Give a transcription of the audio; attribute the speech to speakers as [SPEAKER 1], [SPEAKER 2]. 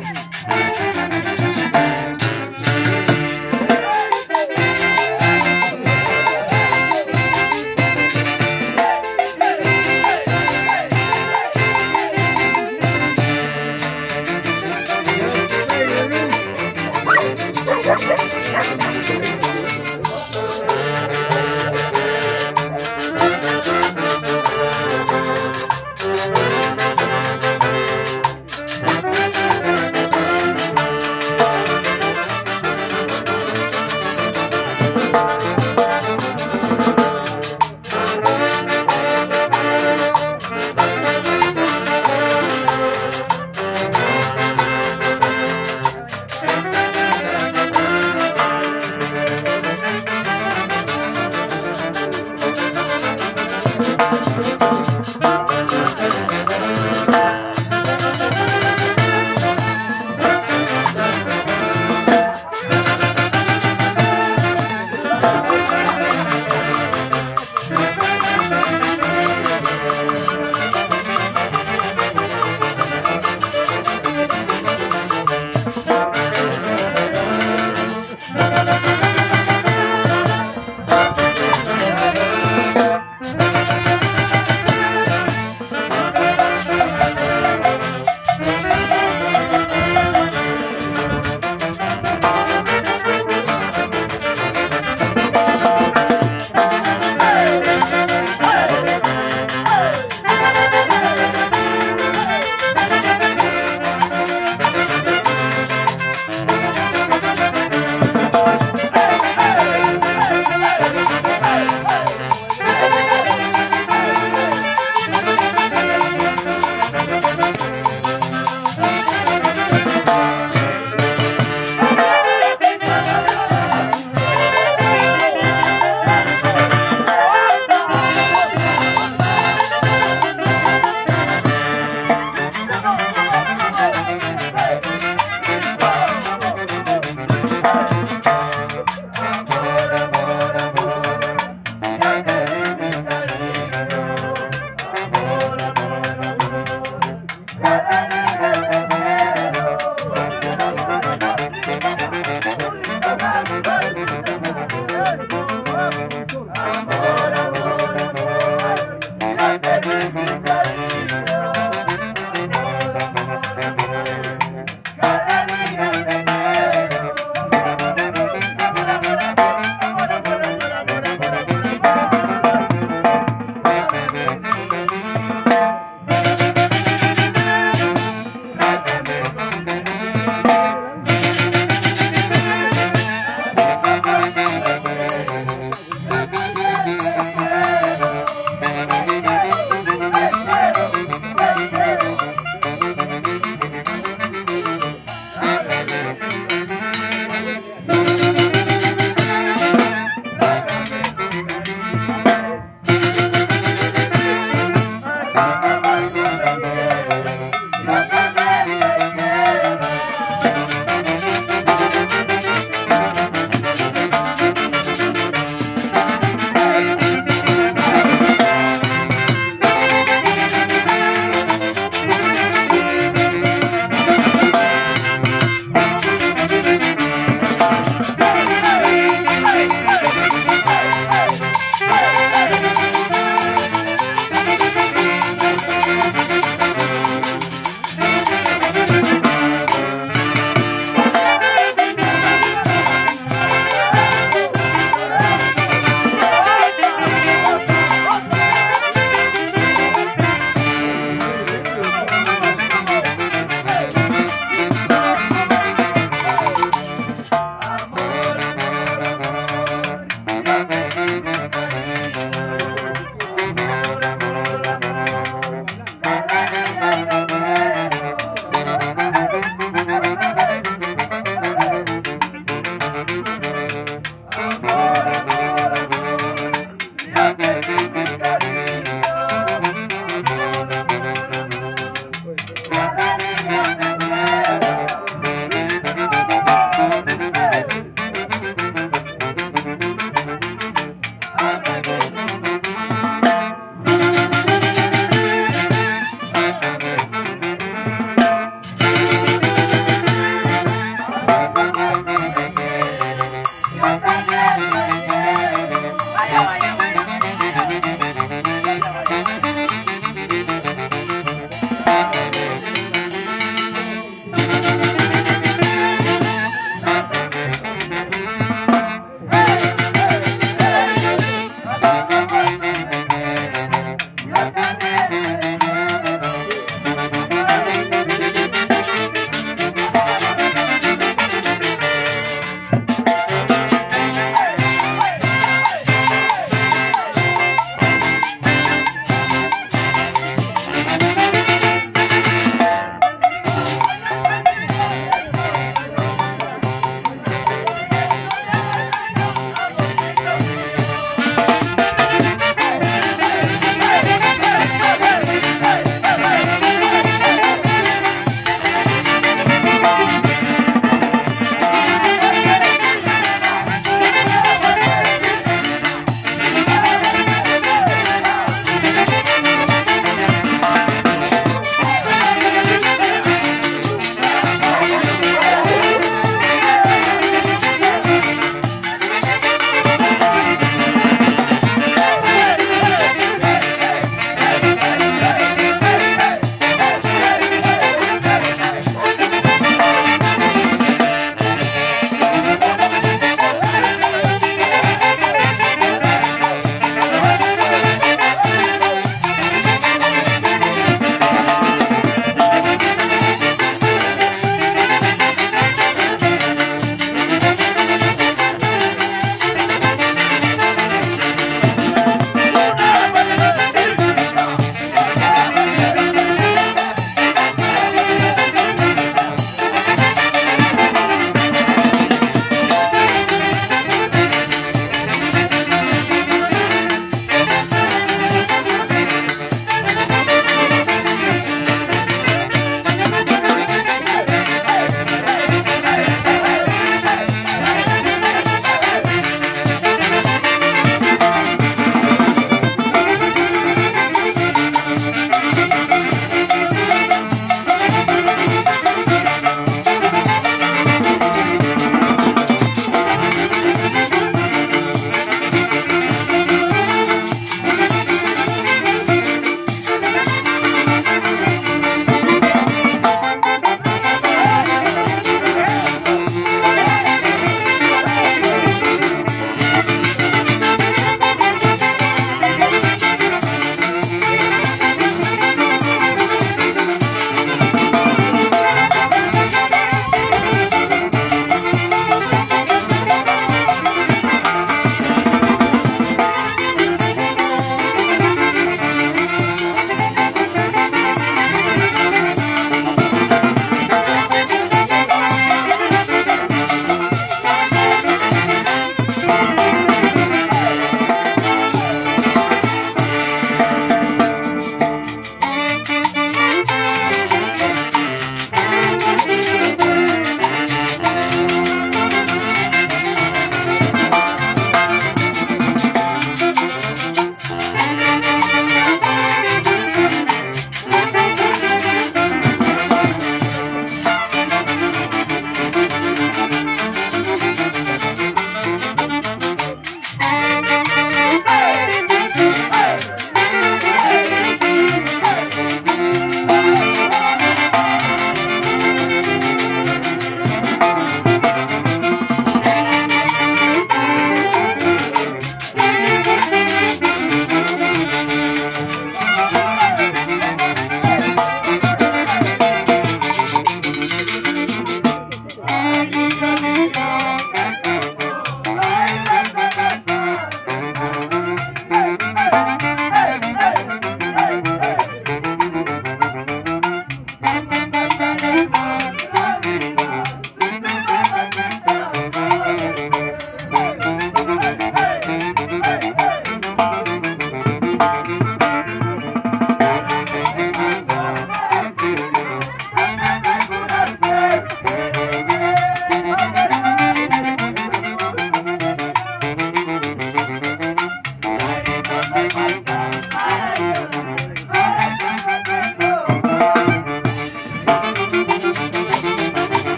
[SPEAKER 1] Yeah.